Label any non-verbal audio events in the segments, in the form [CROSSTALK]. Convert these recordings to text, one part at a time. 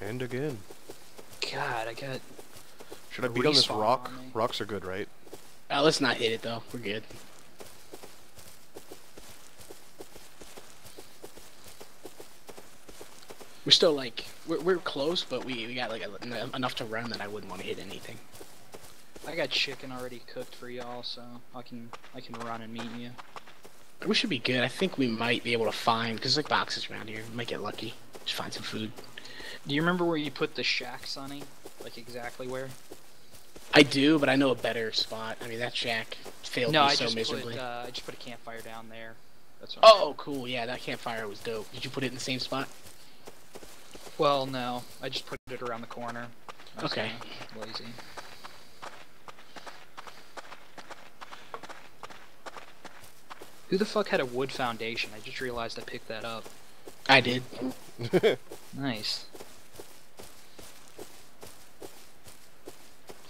And again. God, I got. Should I beat on this rock? on. Rocks are good, right? Uh, let's not hit it though. We're good. We're still like we're we're close, but we we got like a, enough to run that I wouldn't want to hit anything. I got chicken already cooked for y'all, so I can I can run and meet you. We should be good. I think we might be able to find because there's like boxes around here. We might get lucky. Just find some food. Do you remember where you put the shack, Sonny? Like exactly where? I do, but I know a better spot. I mean that shack failed no, me I so just miserably. put uh, I just put a campfire down there. That's what I'm Oh, cool. Yeah, that campfire was dope. Did you put it in the same spot? Well, no, I just put it around the corner. Okay. Lazy. Who the fuck had a wood foundation? I just realized I picked that up. I did. [LAUGHS] Nice.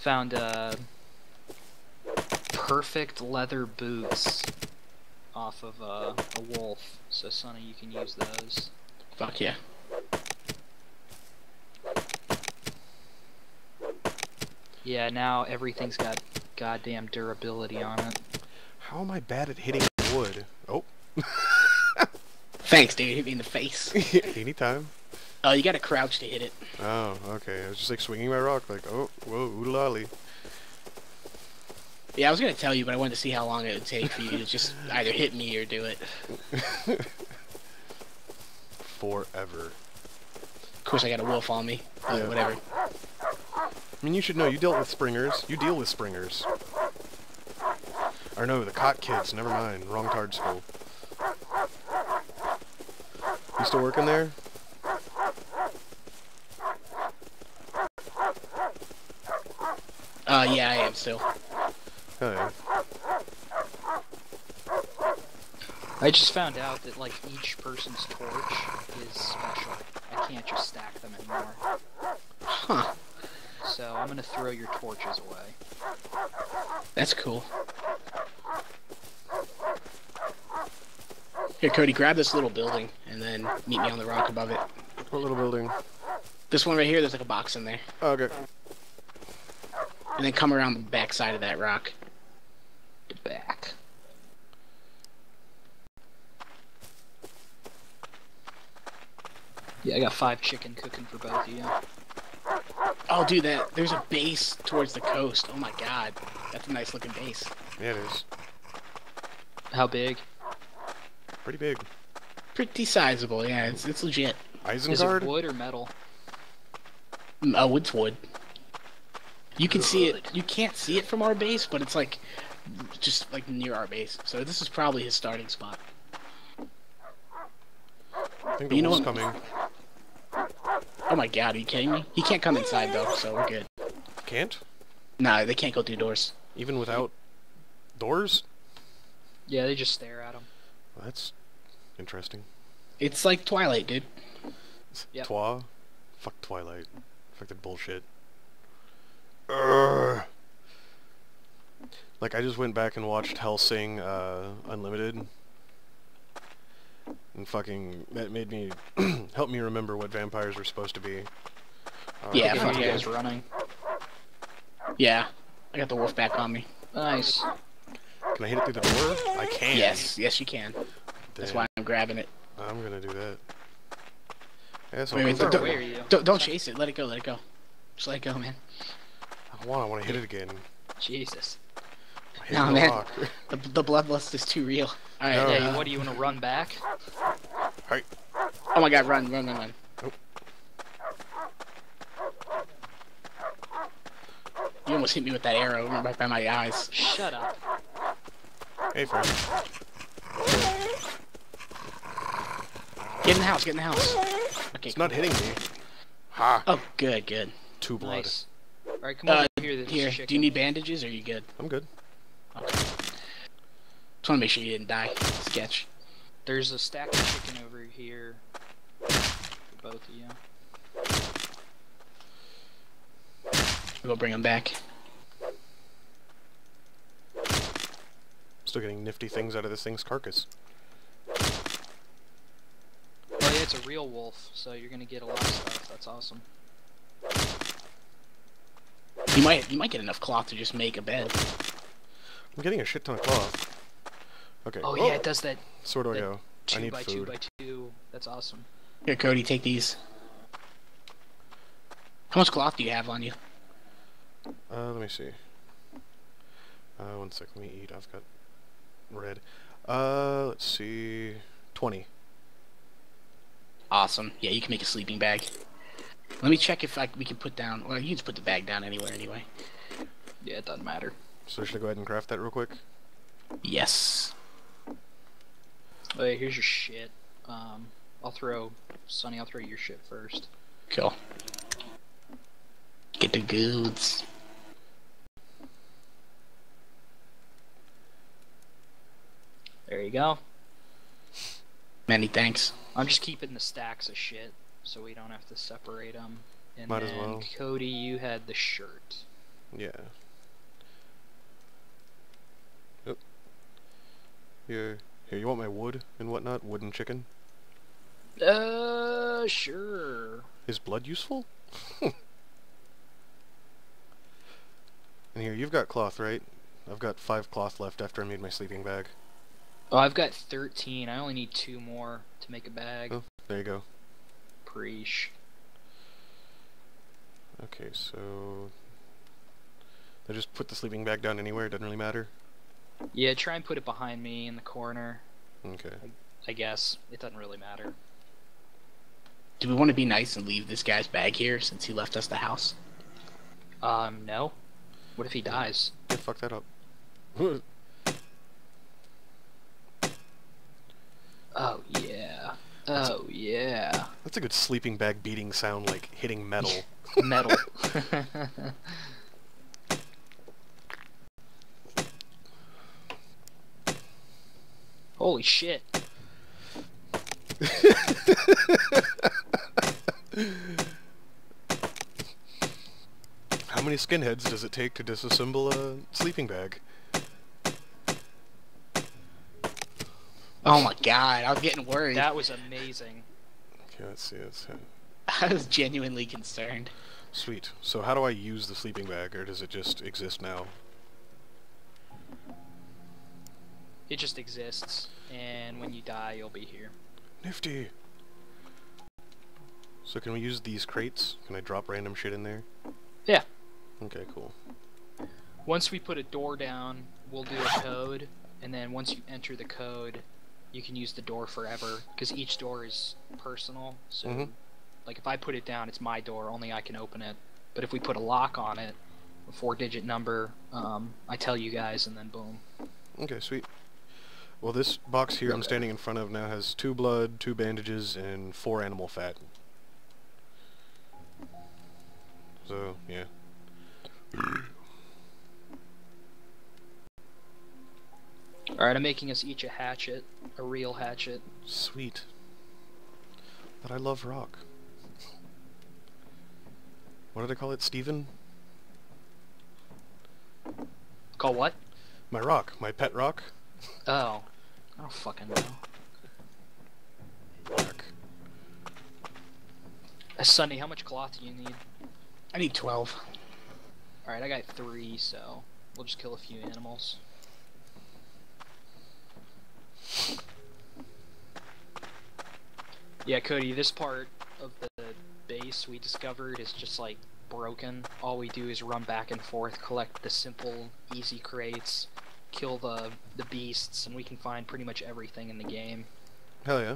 Found uh perfect leather boots off of uh, a wolf. So Sonny, you can use those. Fuck yeah. Yeah, now everything's got goddamn durability on it. How am I bad at hitting wood? Oh, [LAUGHS] Thanks, dude. Hit me in the face. [LAUGHS] anytime. Oh, you gotta crouch to hit it. Oh, okay. I was just like swinging my rock, like, oh, whoa, oodalali. Yeah, I was gonna tell you, but I wanted to see how long it would take for you to just [LAUGHS] either hit me or do it. Forever. Of course, I got a wolf on me. Yeah. whatever. I mean, you should know. You dealt with springers. You deal with springers. Or no, the cot kids. Never mind. Wrong tard school. You still working there? Uh, yeah, I am still. Hell yeah. I just found out that like each person's torch is special. I can't just stack them anymore. Huh. So I'm gonna throw your torches away. That's cool. Here, Cody, grab this little building and then meet me on the rock above it. What little building? This one right here, there's like a box in there. Okay. And then come around the back side of that rock. The back. Yeah, I got five chicken cooking for both of you. Oh, dude, that there's a base towards the coast. Oh my god, that's a nice looking base. Yeah, it is. How big? Pretty big. Pretty sizable, yeah. It's it's legit. Is it Isengard? wood or metal? Mm, Oh, it's wood. You can see it. You can't see it from our base, but it's like just like near our base. So this is probably his starting spot. I think the You know wolf's what? coming. Oh my god, are you kidding me? He can't come inside though, so we're good. Can't? Nah, they can't go through doors. Even without doors? Yeah, they just stare at them. Well, that's interesting. It's like Twilight, dude. Yep. Twa? Fuck Twilight. Fuck that bullshit. Urgh. Like, I just went back and watched Hellsing uh, Unlimited. And fucking, that made me, [CLEARS THROAT] help me remember what vampires were supposed to be. Uh, Yeah, Look at fuck you guys running. Yeah, I got the wolf back on me. Nice. Can I hit it through the door? I can. Yes, yes you can. That's why I'm grabbing it. I'm gonna do that. Yeah, so Wait, wait, Far don't- away are you? Don't, don't chase it. Let it go. Let it go. Just let it go, man. I want. I want to hit it again. Jesus. I hit Nah, the man. rock. The, the bloodlust is too real. All right. No. Hey, what do you want to run back? Hey. Oh my god, run, run, run, run. Nope. You almost hit me with that arrow right by my eyes. Shut up. Hey, friend. Get in the house, get in the house. Okay. It's not hitting me. Ha! Oh, good, good. Two blood. Nice. Alright, come Uh, over here. There's here, chicken. do you need bandages or are you good? I'm good. Okay. Just want to make sure you didn't die. Sketch. There's a stack of chicken over here for both of you. We'll bring them back. Still getting nifty things out of this thing's carcass. Oh yeah, it's a real wolf, so you're gonna get a lot of stuff. That's awesome. You might you might get enough cloth to just make a bed. I'm getting a shit ton of cloth. Okay. Oh yeah, it does that So where do I that go? I need by food. two by two. That's awesome. Here, Cody, take these. How much cloth do you have on you? Uh, let me see. Uh, one sec. Let me eat. I've got red. Uh, let's see. Twenty. Awesome. Yeah, you can make a sleeping bag. Let me check if I, we can put down. Well, you can just put the bag down anywhere anyway. Yeah, it doesn't matter. So should I go ahead and craft that real quick? Yes. Oh yeah, here's your shit. Um, I'll throw Sonny. I'll throw your shit first. Cool. Get the goods. There you go. Many thanks. I'm just keeping the stacks of shit so we don't have to separate them. And Might as well. Cody, you had the shirt. Yeah. Yep. Here, here. You want my wood and whatnot? Wooden chicken. Uh, sure. Is blood useful? [LAUGHS] and here, you've got cloth, right? I've got five cloth left after I made my sleeping bag. Oh, I've got 13. I only need two more to make a bag. Oh, there you go. Preesh. Okay, so... I just put the sleeping bag down anywhere, it doesn't really matter? Yeah, try and put it behind me in the corner. Okay. I guess it doesn't really matter. Do we want to be nice and leave this guy's bag here since he left us the house? Um, no. What if he dies? Yeah, fuck that up. [LAUGHS] Oh yeah. Oh yeah. That's a good sleeping bag beating sound, like hitting metal. [LAUGHS] Metal. [LAUGHS] Holy shit. [LAUGHS] How many skinheads does it take to disassemble a sleeping bag? Oh [LAUGHS] my god, I was getting worried. That was amazing. Okay, let's see. Let's see. [LAUGHS] I was genuinely concerned. Sweet. So how do I use the sleeping bag, or does it just exist now? It just exists, and when you die, you'll be here. Nifty! So can we use these crates? Can I drop random shit in there? Yeah. Okay, cool. Once we put a door down, we'll do a code, and then once you enter the code, you can use the door forever, because each door is personal, so, Mhm. like, if I put it down, it's my door, only I can open it. But if we put a lock on it, a four-digit number, um, I tell you guys, and then boom. Okay, sweet. Well, this box here I'm standing in front of now has two blood, two bandages, and four animal fat. So, yeah. [CLEARS THROAT] Alright, I'm making us each a hatchet, a real hatchet. Sweet. But I love rock. What did I call it? Steven? Call what? My rock. My pet rock? Oh. I don't fucking know. Rock. Uh, Sunny, how much cloth do you need? I need 12. Alright, I got three, so we'll just kill a few animals. Yeah, Cody, this part of the base we discovered is just like broken. All we do is run back and forth, collect the simple, easy crates, kill the the beasts, and we can find pretty much everything in the game. Hell yeah.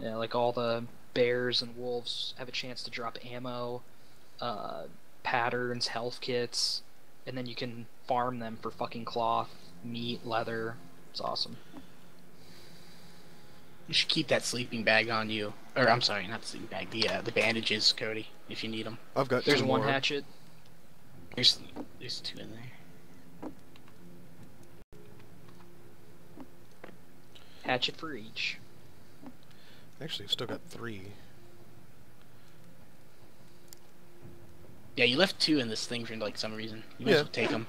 Yeah, like all the bears and wolves have a chance to drop ammo, uh, patterns, health kits, and then you can farm them for fucking cloth, meat, leather. It's awesome. You should keep that sleeping bag on you. Or, I'm sorry, not the sleeping bag, the, uh, the bandages, Cody, if you need them. I've got There's two one more. hatchet. There's, there's two in there. Hatchet for each. Actually, I've still got three. Yeah, you left two in this thing for like some reason. You might Yeah. as well take them.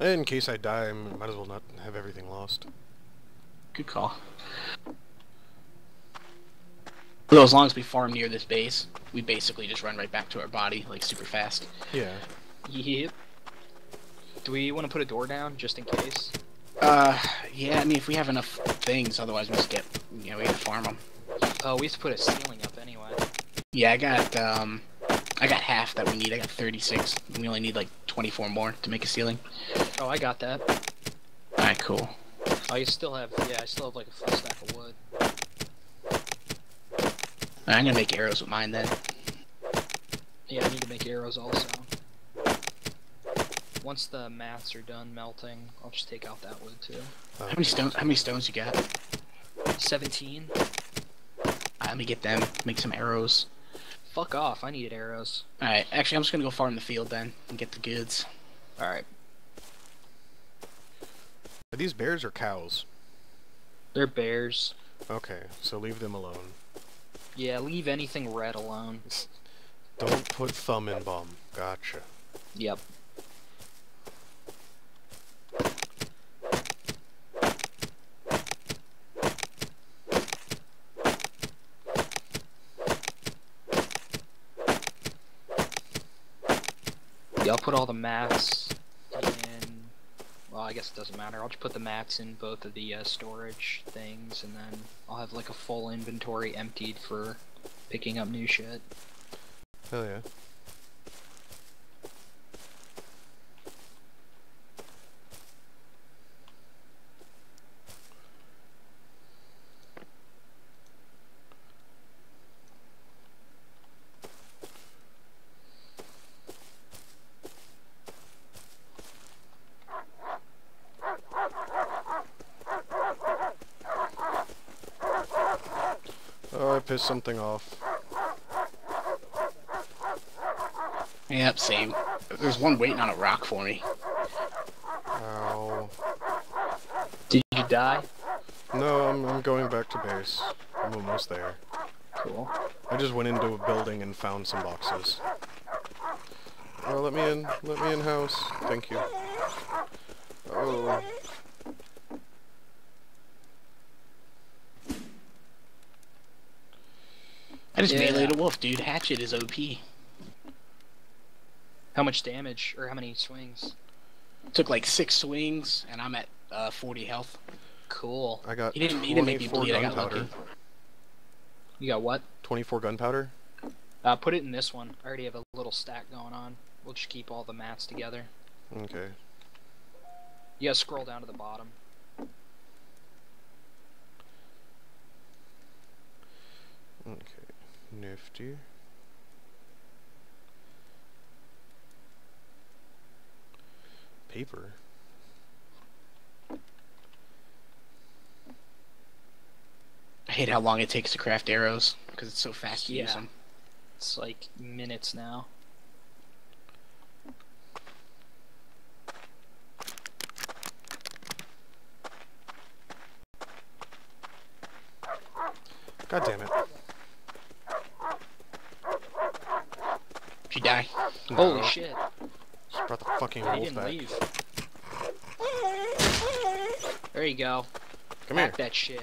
In case I die, I might as well not have everything lost. Good call. Well, as long as we farm near this base. we basically just run right back to our body like super fast. Yeah. Yep. Do we want to put a door down just in case? Uh, yeah. I mean, if we have enough things, otherwise we just get, you know, we gotta farm them. Oh, we have to put a ceiling up anyway. Yeah, I got um, I got half that we need. I got 36. We only need like 24 more to make a ceiling. Oh, I got that. All right, cool. I still have, yeah, I still have like a full stack of wood. All right, I'm gonna make arrows with mine then. Yeah, I need to make arrows also. Once the mats are done melting, I'll just take out that wood too. How many stones? How many stones you got? 17? Uh, let me get them. Make some arrows. Fuck off, I needed arrows. All right. Actually, I'm just gonna go farm the field then and get the goods. Alright. Are these bears or cows? They're bears. Okay, so leave them alone. Yeah, leave anything red alone. Don't put thumb in bum. Gotcha. Yep. Yeah, I'll put all the. Well, I guess it doesn't matter. I'll just put the mats in both of the uh, storage things, and then I'll have like a full inventory emptied for picking up new shit. Hell yeah. Oh, I pissed something off. Yep, same. There's one waiting on a rock for me. Ow. Did you die? No, I'm, I'm going back to base. I'm almost there. Cool. I just went into a building and found some boxes. Oh, let me in. Let me in house. Thank you. Oh. I just Yeah. meleeed a wolf, dude. Hatchet is OP. How much damage or how many swings? Took like six swings, and I'm at uh, 40 health. Cool. I got He didn't- he didn't make me 24 bleed, I got gunpowder. lucky. You got what? 24 gunpowder? Uh, put it in this one. I already have a little stack going on. We'll just keep all the mats together. Okay. You gotta scroll down to the bottom. Okay. Nifty. Paper. I hate how long it takes to craft arrows because it's so fast to use Yeah. them. It's like minutes now. God damn it. If you die, Holy No. shit! Just brought the fucking He wolf didn't back. leave. There you go. Come here. That shit.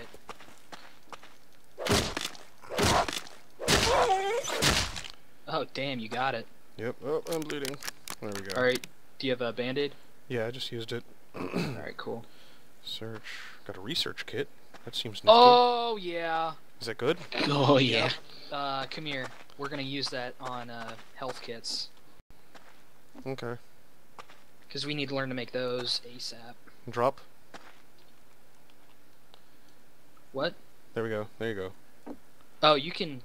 Oh damn, you got it. Yep. Oh, I'm bleeding. There we go. All right. Do you have a band-aid? Yeah, I just used it. All right, cool. Search. Got a research kit. That seems nifty. Oh yeah. Is that good? oh yeah. Uh, come here. We're gonna use that on uh, health kits Okay. because we need to learn to make those ASAP. Drop. What? There we go. There you go. Oh, you can.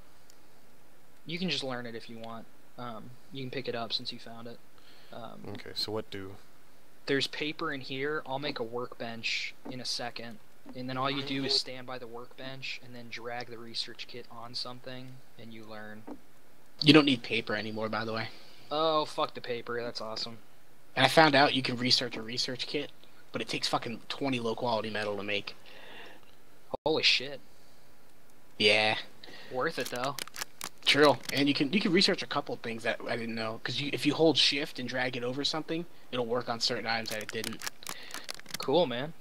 You can just learn it if you want. Um, you can pick it up since you found it. Um, Okay, so what do? There's paper in here. I'll make a workbench in a second, and then all you do is stand by the workbench and then drag the research kit on something, and you learn. You don't need paper anymore, by the way. Oh, fuck the paper. That's awesome. And I found out you can research a research kit, but it takes fucking 20 low quality metal to make. Holy shit. Yeah. Worth it though. True, and you can you can research a couple of things that I didn't know because you, if you hold shift and drag it over something, it'll work on certain items that it didn't. Cool, man.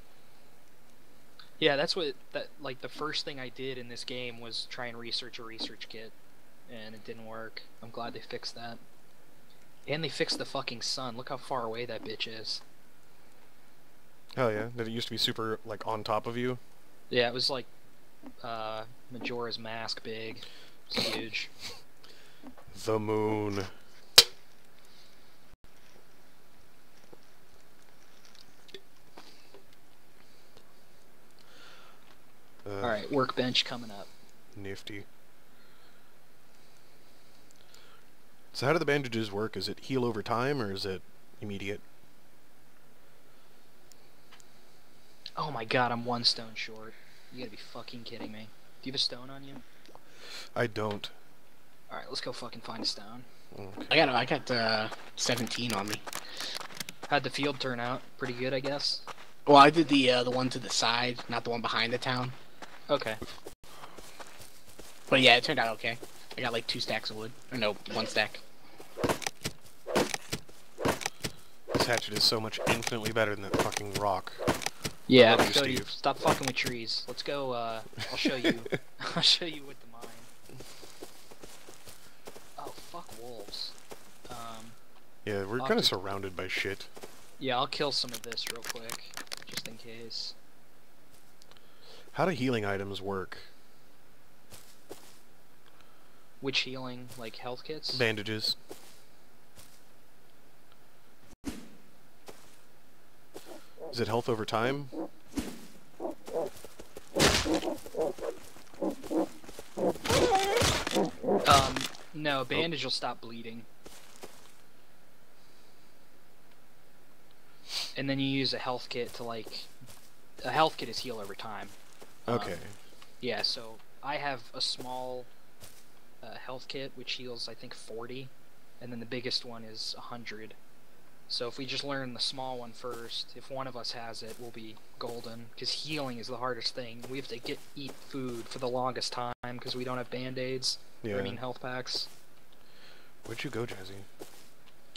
Yeah, that's what that like the first thing I did in this game was try and research a research kit. and it didn't work. I'm glad they fixed that. And they fixed the fucking sun. Look how far away that bitch is. Hell yeah. Did it used to be super, like, on top of you? Yeah, it was like uh, Majora's Mask big. It's huge. [LAUGHS] The moon. Uh, Alright, workbench coming up. Nifty. So how do the bandages work? Is it heal over time or is it immediate? Oh my god, I'm one stone short. You gotta be fucking kidding me. Do you have a stone on you? I don't. Alright, let's go fucking find a stone. Okay. I got I got uh, 17 on me. How'd the field turn out? Pretty good, I guess. Well, I did the uh, the one to the side, not the one behind the town. Okay. But yeah, it turned out okay. I got like two stacks of wood. Or no, one stack. This hatchet is so much infinitely better than that fucking rock. Yeah, love I'll show you. Steve. Stop fucking with trees. Let's go, uh, I'll show you. [LAUGHS] [LAUGHS] I'll show you with the mine. Oh, fuck wolves. Um, Yeah, we're kind of surrounded by shit. yeah, I'll kill some of this real quick, just in case. How do healing items work? Which healing, like health kits? Bandages. Is it health over time? Um, no, bandage will stop bleeding. And then you use a health kit to like, a health kit is heal over time. Um, Okay. Yeah, so I have a small uh, health kit which heals I think 40, and then the biggest one is 100. So if we just learn the small one first, if one of us has it, we'll be golden. Because healing is the hardest thing. We have to get eat food for the longest time because we don't have band aids. Yeah. I mean health packs. Where'd you go, Jazzy?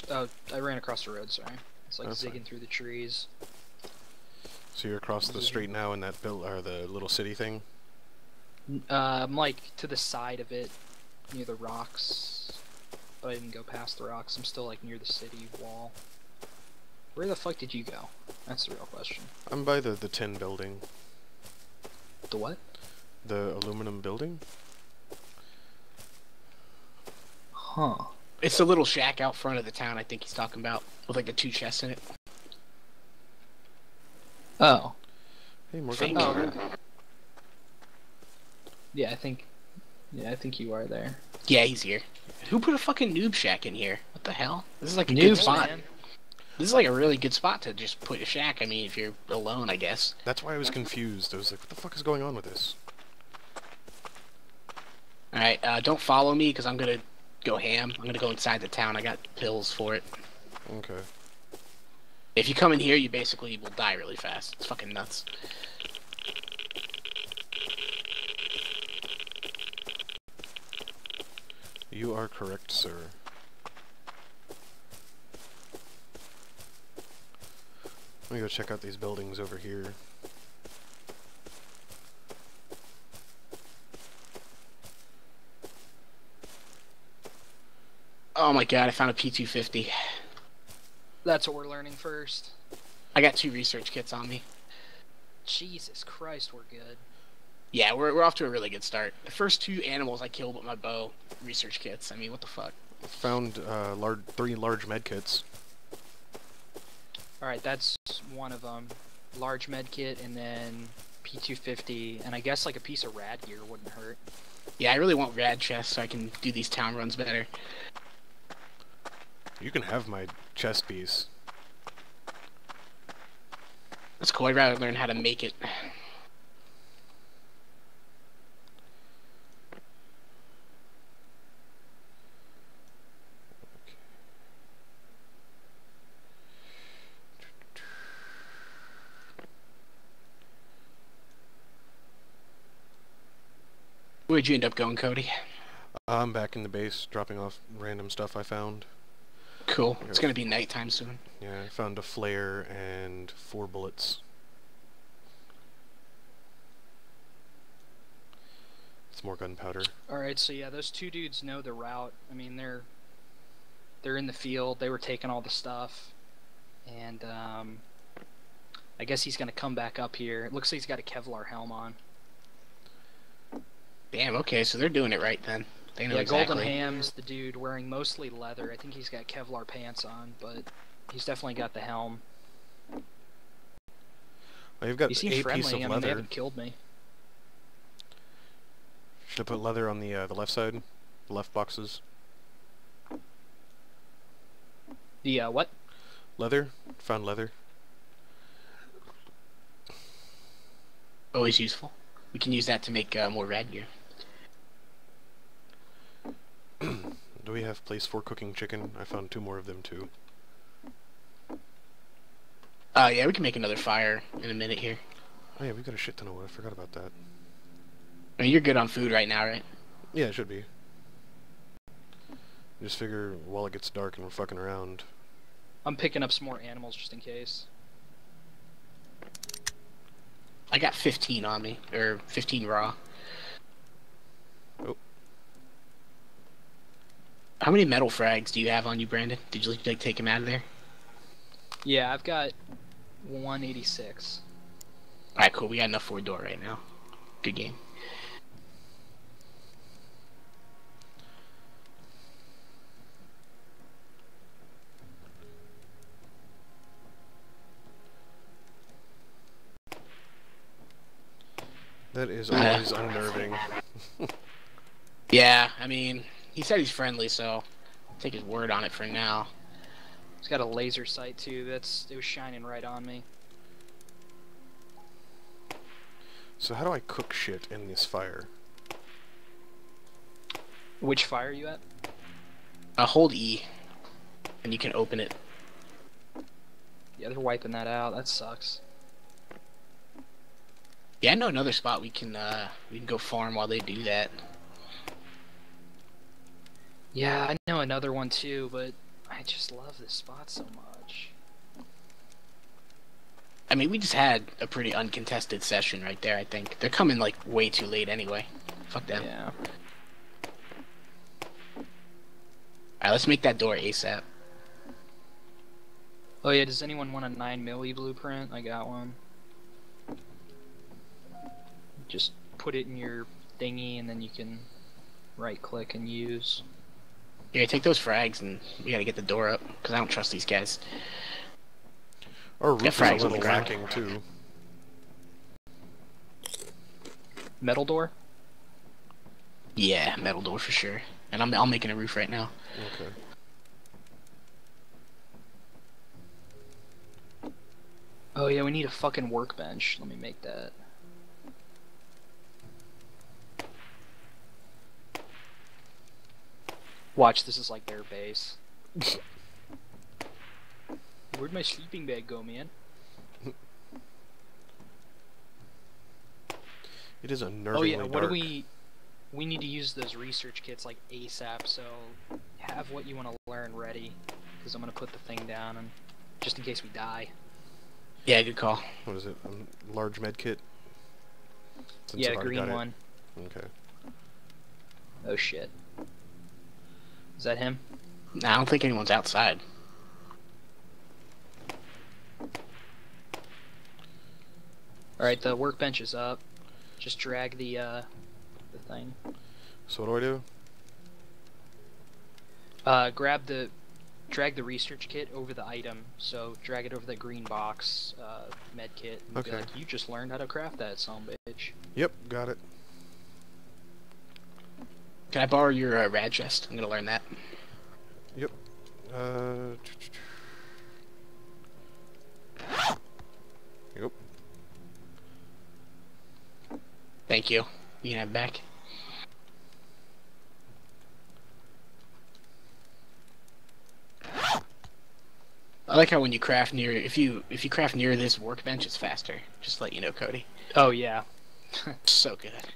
Oh, I ran across the road. Sorry, it's like That's zigging fine. through the trees. So you're across the street now in that bill or the little city thing? Uh, I'm like to the side of it, near the rocks. But I didn't go past the rocks. I'm still like near the city wall. Where the fuck did you go? That's the real question. I'm by the the tin building. The what? The aluminum building? Huh. It's a little shack out front of the town. I think he's talking about with like the two chests in it. Oh. Hey, Morgan. Oh, Yeah, I think. Yeah, I think you are there. Yeah, he's here. Who put a fucking noob shack in here? What the hell? This is like a good Noobs, spot. man. This is like a really good spot to just put a shack. I mean, if you're alone, I guess. That's why I was confused. I was like, what the fuck is going on with this? All right, uh, don't follow me because I'm gonna go ham. I'm gonna go inside the town. I got pills for it. Okay. If you come in here, you basically will die really fast. It's fucking nuts. You are correct, sir. Let me go check out these buildings over here. Oh my god, I found a P250. That's what we're learning first. I got two research kits on me. Jesus Christ, we're good. Yeah, we're, we're off to a really good start. The first two animals I killed with my bow, research kits. I mean, what the fuck? Found uh, lar- three large medkits. Alright, that's one of them. Large med kit, and then P250, and I guess like a piece of rad gear wouldn't hurt. Yeah, I really want rad chests so I can do these town runs better. You can have my chest piece. That's cool. I'd rather learn how to make it. Where'd you end up going, Cody? I'm back in the base, dropping off random stuff I found. Cool. It's gonna be nighttime soon. Yeah, I found a flare and four bullets. Some more gunpowder. All right, so yeah, those two dudes know the route. I mean, they're they're in the field. They were taking all the stuff, and um, I guess he's gonna come back up here. It looks like he's got a Kevlar helm on. Damn. Okay, so they're doing it right then. They know yeah, exactly. Golden Ham's the dude wearing mostly leather. I think he's got Kevlar pants on, but he's definitely got the helm. Oh, you've got He seems eight friendly. pieces I of mean, they leather. haven't killed me. Should I put leather on the uh, the left side? The left boxes? The uh, what? Leather? Found leather. Always useful. We can use that to make uh, more rad gear. [CLEARS THROAT] Do we have place for cooking chicken? I found two more of them too. Uh, yeah, we can make another fire in a minute here. Oh yeah, we got a shit ton of wood. I forgot about that. I mean, you're good on food right now, right? Yeah, it should be. Just figure while it gets dark and we're fucking around. I'm picking up some more animals just in case. I got 15 on me, or 15 raw. How many metal frags do you have on you, Brandon? Did you like take him out of there? Yeah, I've got 186. All right, cool. We got enough for a door right now. Good game. That is [LAUGHS] always unnerving. [LAUGHS] Yeah, I mean, he said he's friendly, so I'll take his word on it for now. He's got a laser sight too. That's it was shining right on me. So how do I cook shit in this fire? Which fire are you at? Uh, hold E, and you can open it. Yeah, they're wiping that out. That sucks. Yeah, I know another spot we can uh we can go farm while they do that. Yeah, I know another one too, but I just love this spot so much. I mean, we just had a pretty uncontested session right there. I think they're coming like way too late anyway. Fuck them. Yeah. All right, let's make that door ASAP. Oh yeah, does anyone want a 9 milli blueprint? I got one. Just put it in your thingy and then you can right click and use. Yeah, take those frags and we gotta get the door up because I don't trust these guys. Our roof is a frags on the little ground. lacking too. Metal door? Yeah, metal door for sure. And I'm I'm making a roof right now. Okay. Oh yeah, we need a fucking workbench. Let me make that. Watch, this is like their base. [LAUGHS] Where'd my sleeping bag go, man? [LAUGHS] It is a nervous Oh yeah, what dark. do we? We need to use those research kits like ASAP. So have what you want to learn ready, because I'm gonna put the thing down and just in case we die. Yeah, good call. What is it? A large med kit? Since yeah, the green got it. one. Okay. Oh shit. Is that him? Nah, I don't think anyone's outside. All right, the workbench is up. Just drag the uh, the thing. So what do I do? Uh, grab the, drag the research kit over the item. So drag it over that green box, uh, med kit. And be Okay. like, you just learned how to craft that, son bitch. Yep, got it. Can I borrow your uh, rad chest? I'm gonna learn that. Yep. Uh. Yep. Thank you. You can have it back. I like how when you craft near if you if you craft near this workbench it's faster. Just to let you know, Cody. Oh yeah. [LAUGHS] So good. Need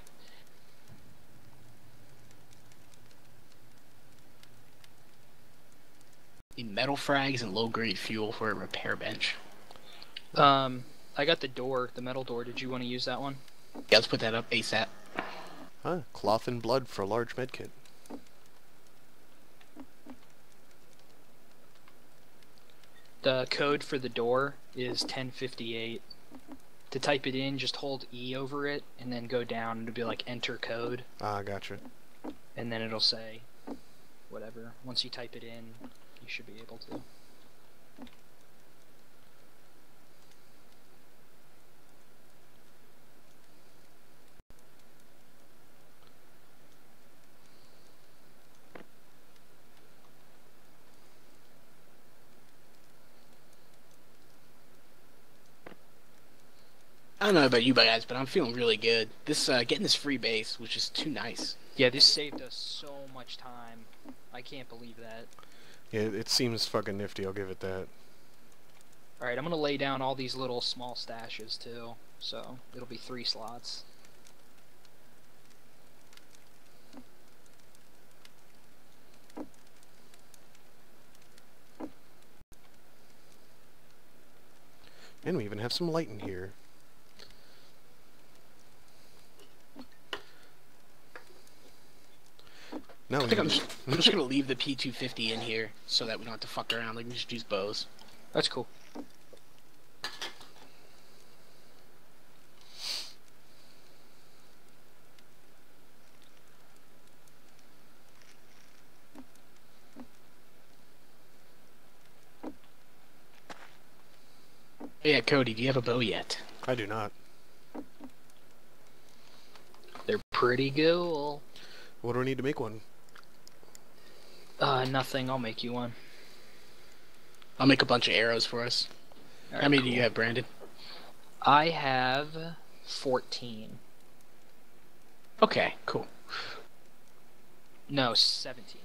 metal frags and low grade fuel for a repair bench. Um, I got the door, the metal door. Did you want to use that one? Yeah, let's put that up ASAP. Huh, cloth and blood for a large medkit. The code for the door is 1058. To type it in, just hold E over it and then go down and it'll be like enter code Ah, gotcha. and then it'll say whatever. Once you type it in, you should be able to. I don't know about you guys, but I'm feeling really good. This uh, getting this free base was just too nice. Yeah, this saved us so much time. I can't believe that. Yeah, it seems fucking nifty, I'll give it that. Alright, I'm gonna lay down all these little small stashes too. So, it'll be three slots. And we even have some light in here. No, I think I'm just, I'm just gonna leave the P250 in here so that we don't have to fuck around. Like we just use bows. That's cool. Yeah, Cody, do you have a bow yet? I do not. They're pretty cool. What do I need to make one? Uh, nothing. I'll make you one. I'll make a bunch of arrows for us. How Alright, many do you have, Brandon? I have 14. Okay, cool. No, 17.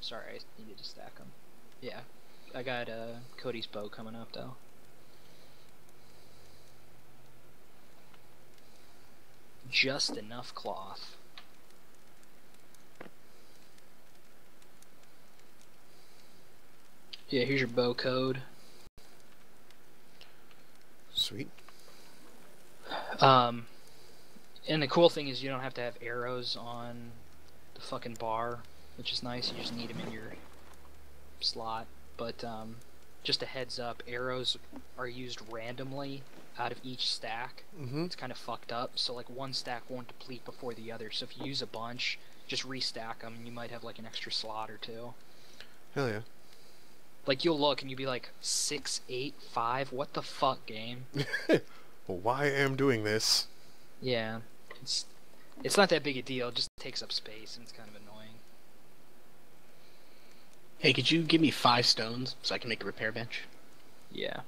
Sorry, I needed to stack them. Yeah. I got uh, Cody's bow coming up, though. Just enough cloth. Yeah, here's your bow code. Sweet. Um, and the cool thing is you don't have to have arrows on the fucking bar, which is nice. You just need them in your slot. But um, just a heads up, arrows are used randomly out of each stack. Mm-hmm. It's kind of fucked up. So like one stack won't deplete before the other. So if you use a bunch, just restack them, and you might have like an extra slot or two. Hell yeah. Like you'll look and you'll be like six, eight, five. What the fuck, game? [LAUGHS] Well, why am doing this? Yeah, it's it's not that big a deal. It just takes up space and it's kind of annoying. Hey, could you give me five stones so I can make a repair bench? Yeah.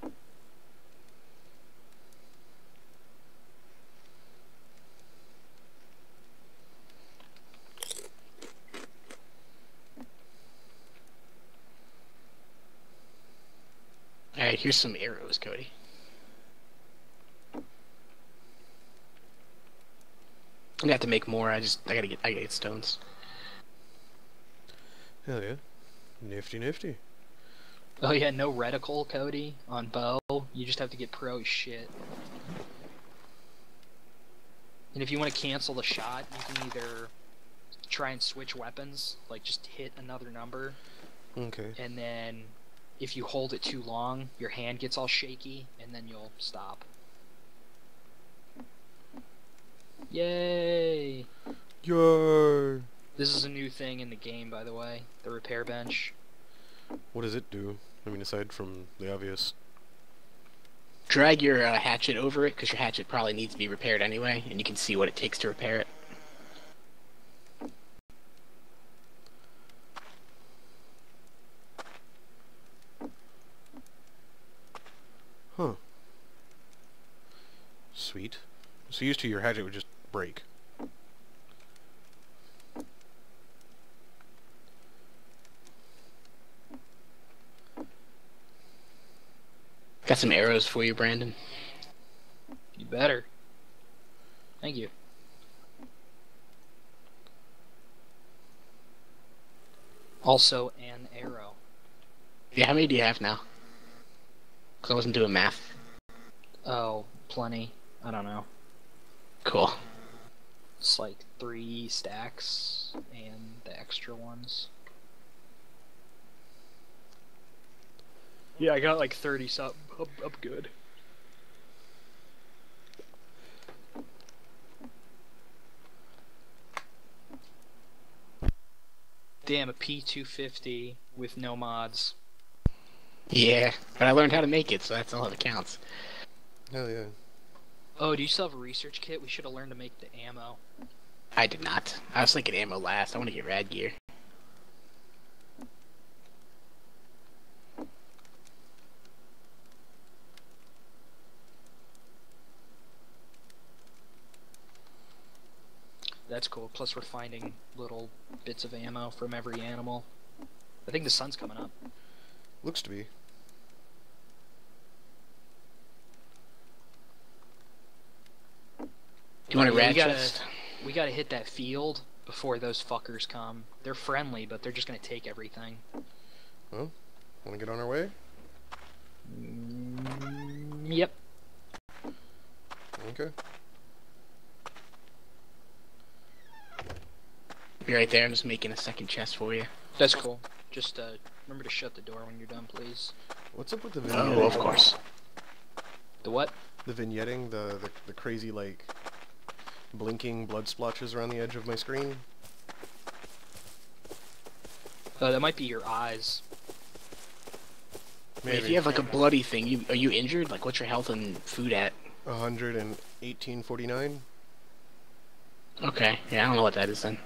Alright, here's some arrows, Cody. I'm gonna have to make more. I just I gotta get I gotta get stones. Hell yeah. Nifty, nifty. Oh yeah, no reticle, Cody, on bow. You just have to get pro shit. And if you want to cancel the shot, you can either try and switch weapons, like just hit another number, Okay. and then if you hold it too long, your hand gets all shaky, and then you'll stop. Yay! Yay! This is a new thing in the game, by the way. The repair bench. What does it do? I mean, aside from the obvious. Drag your uh, hatchet over it because your hatchet probably needs to be repaired anyway, and you can see what it takes to repair it. Huh. Sweet. So used to your hatchet would just break. Got some arrows for you, Brandon. You better. Thank you. Also, an arrow. Yeah, how many do you have now? Because I wasn't doing math. Oh, plenty. I don't know. Cool. It's like three stacks and the extra ones. Yeah, I got like 30 something. I'm, I'm good. Damn, a P250 with no mods. Yeah, but I learned how to make it, so that's all that counts. Hell yeah. Oh, do you still have a research kit? We should have learned to make the ammo. I did not. I was thinking ammo last. I want to get rad gear. That's cool. Plus, we're finding little bits of ammo from every animal. I think the sun's coming up. Looks to be. You want a Yeah, we gotta- chest? We gotta hit that field before those fuckers come. They're friendly, but they're just gonna take everything. Want to get on our way? Mm, yep. Okay. Be right there. I'm just making a second chest for you. That's cool. Just uh, remember to shut the door when you're done, please. What's up with the vignetting? Oh, of course. The what? The vignetting, the, the the crazy like blinking blood splotches around the edge of my screen. Uh, that might be your eyes. Maybe If you have like a bloody thing, you are you injured? Like, what's your health and food at? 118.49. Okay, yeah, I don't know what that is then.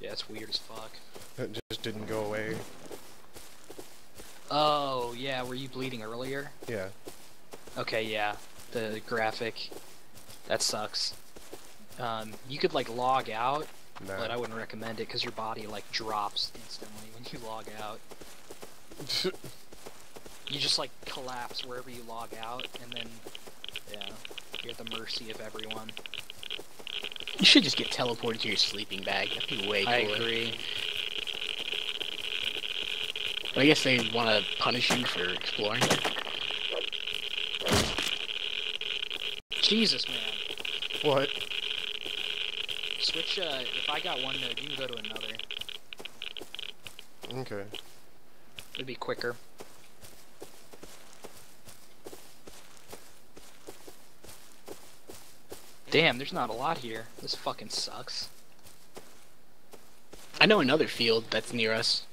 Yeah, it's weird as fuck. It just didn't go away. Oh, yeah, were you bleeding earlier? Yeah. Okay, yeah. The graphic. That sucks. Um, you could, like, log out, Nah. but I wouldn't recommend it because your body, like, drops instantly when you log out. [LAUGHS] You just, like, collapse wherever you log out, and then, yeah, you're at the mercy of everyone. You should just get teleported to your sleeping bag. That'd be way cooler. I agree. But I guess they want to punish you for exploring. Jesus, man. what? Switch, uh, if I got one node, you can go to another. Okay. It'd be quicker. Damn, there's not a lot here. This fucking sucks. I know another field that's near us.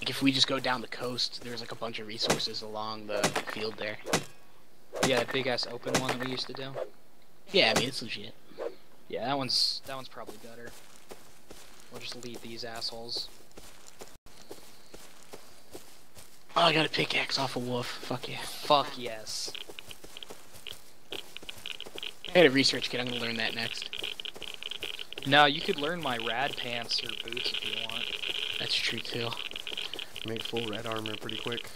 Like if we just go down the coast, there's like a bunch of resources along the field there. Yeah, that big ass open one that we used to do. Yeah, I mean it's legit. Yeah, that one's that one's probably better. We'll just leave these assholes. Oh, I got a pickaxe off a wolf. Fuck yeah. Fuck yes. I had a research kit. I'm gonna learn that next. No, you could learn my rad pants or boots if you want. That's true too. Make full red armor pretty quick.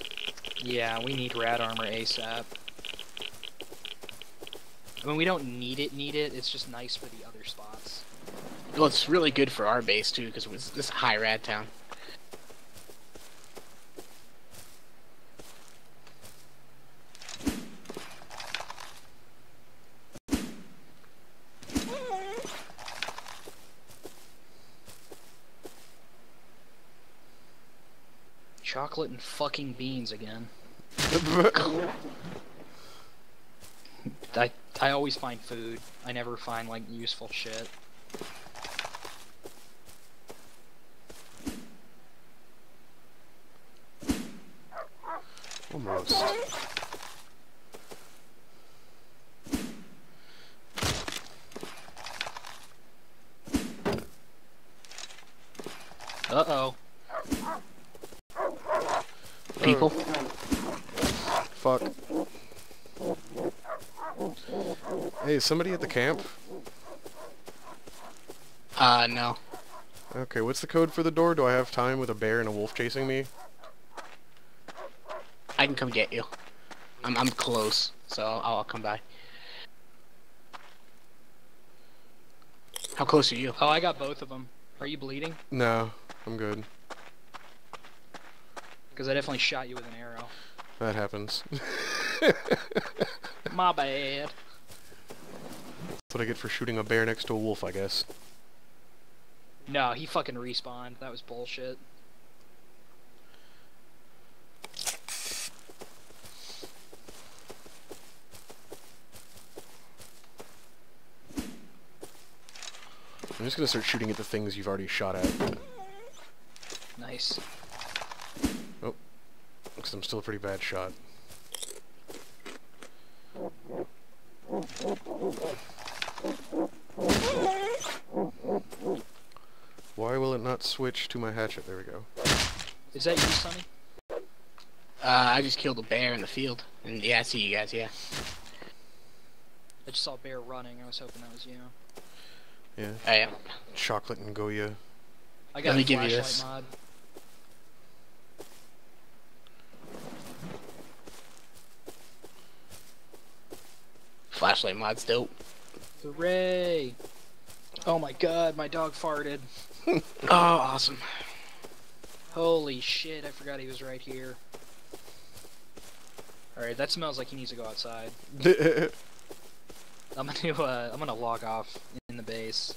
Yeah, we need rad armor ASAP. I mean, we don't need it, need it. It's just nice for the other spots. Well, it's really good for our base too, because it's this high rad town. Chocolate and fucking beans again. [LAUGHS] I I always find food. I never find like useful shit. Almost. Uh oh. People. Fuck. Hey, is somebody at the camp? Uh, no. Okay, what's the code for the door? Do I have time with a bear and a wolf chasing me? I can come get you. I'm I'm close, so I'll, I'll come by. How close are you? Oh, I got both of them. Are you bleeding? No, I'm good. Because I definitely shot you with an arrow. That happens. [LAUGHS] My bad. That's what I get for shooting a bear next to a wolf, I guess. No, he fucking respawned. That was bullshit. I'm just gonna start shooting at the things you've already shot at. Nice. Oh. Because I'm still a pretty bad shot. Why will it not switch to my hatchet? There we go. Is that you, Sonny? Uh, I just killed a bear in the field. And yeah, I see you guys, yeah. I just saw a bear running. I was hoping that was you. Yeah. I am. Chocolate and Goya. I got Let me a give you flashlight this. mod. Flashlight mod's dope. Hooray! Oh my god, my dog farted. [LAUGHS] Oh, awesome. Holy shit, I forgot he was right here. Alright, that smells like he needs to go outside. [LAUGHS] I'm gonna uh, I'm gonna log off in the base.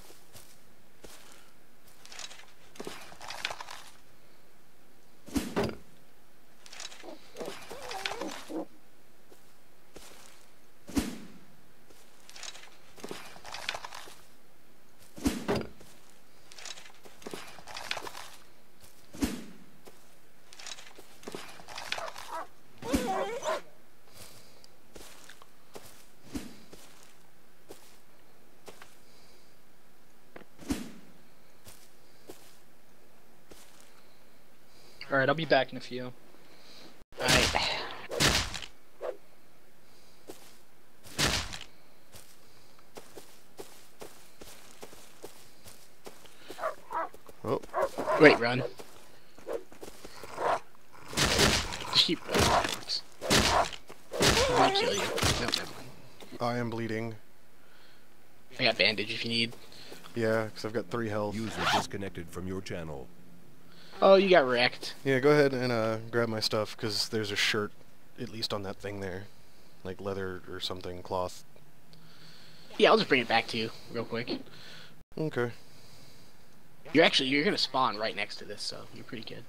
Alright, I'll be back in a few. Alright. oh, Wait, run. Keep running. I'm gonna kill you. No, never mind. I am bleeding. I got bandage if you need. Yeah, because I've got three health. User disconnected from your channel. Oh, you got wrecked. Yeah, go ahead and uh, grab my stuff, because there's a shirt, at least on that thing there. Like leather or something, cloth. Yeah, I'll just bring it back to you real quick. Okay. You're actually you're gonna spawn right next to this, so you're pretty good.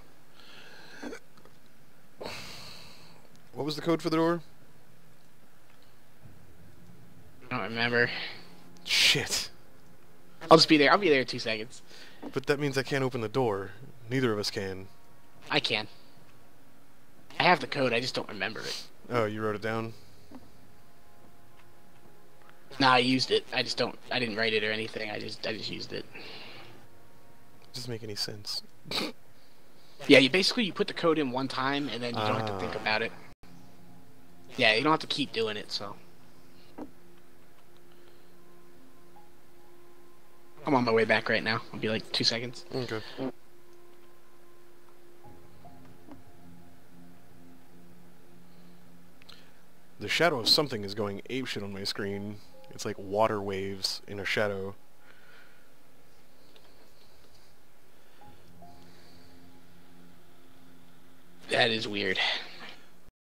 What was the code for the door? I don't remember. Shit. I'll just be there. I'll be there in two seconds. But that means I can't open the door. Neither of us can. I can. I have the code. I just don't remember it. Oh, you wrote it down? Nah, I used it. I just don't. I didn't write it or anything. I just I just used it. Doesn't make any sense. Yeah, you basically you put the code in one time and then you don't have to think Ah. about it. Yeah, you don't have to keep doing it. So. I'm on my way back right now. I'll be like two seconds. Okay. The shadow of something is going apeshit on my screen. It's like water waves in a shadow. That is weird.